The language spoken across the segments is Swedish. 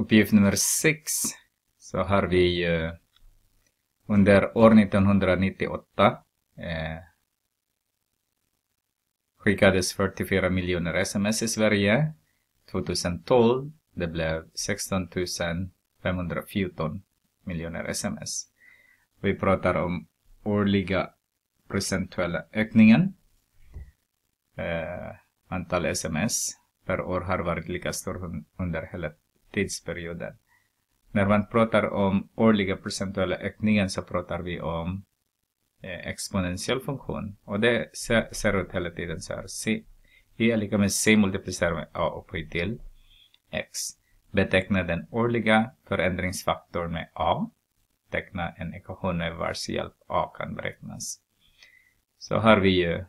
uppgift nummer 6 så har vi eh, under år 1998 eh, skickades 44 miljoner sms i Sverige. 2012 det blev 16 514 miljoner sms. Vi pratar om årliga procentuella ökningen. Eh, antal sms per år har varit lika stor under hela tidsperioden. När man pratar om årliga procentuella ökningen så pratar vi om eh, exponentiell funktion. Och det ser, ser ut hela tiden så här. C, I är lika med C multiplicerat med A upphöjt till X. Beteckna den årliga förändringsfaktorn med A. Teckna en ekvation med vars hjälp A kan beräknas. Så har vi ju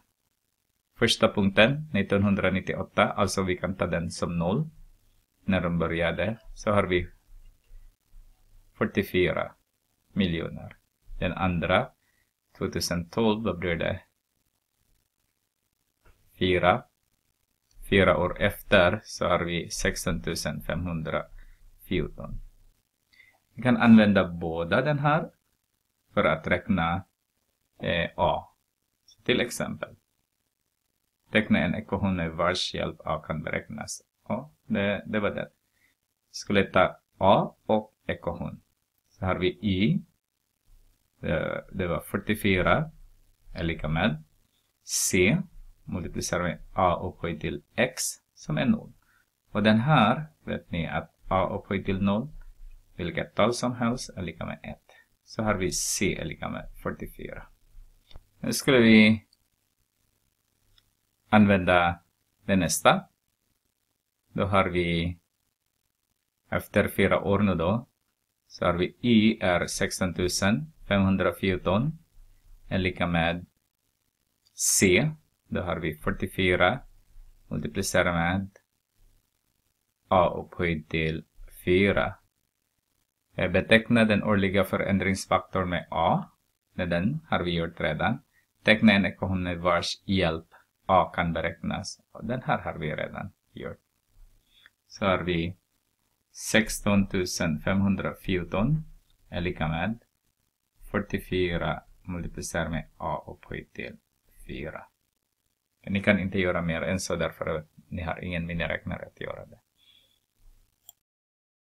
första punkten 1998, alltså vi kan ta den som noll. När de började så har vi 44 miljoner. Den andra 2012, då blir det 4. Fyra år efter så har vi 16 514. Vi kan använda båda den här för att räkna eh, A. Så till exempel. Räkna en ekvation med vars hjälp A kan beräknas. Ja, det, det var det. Skulle ta A och ekvation. Så har vi Y. Det, det var 44 är lika med C multiplicerar med A upphöjt till X som är 0. Och den här vet ni att A upphöjt till 0 vilket tal som helst är lika med 1. Så har vi C är lika med 44. Nu skulle vi använda det nästa. Då har vi efter fyra år nu då så har vi Y är 16 514 är lika med C. Då har vi 44 multiplicerat med A upphöjt till 4. Beteckna den årliga förändringsfaktorn med A. Den har vi gjort redan. Teckna en ekvation med vars hjälp A kan beräknas. Och den här har vi redan gjort. Så har vi 16 514 är lika med 44 multiplicerat med A upphöjt till 4. Ni kan inte göra mer än så därför att ni har ingen miniräknare att göra det.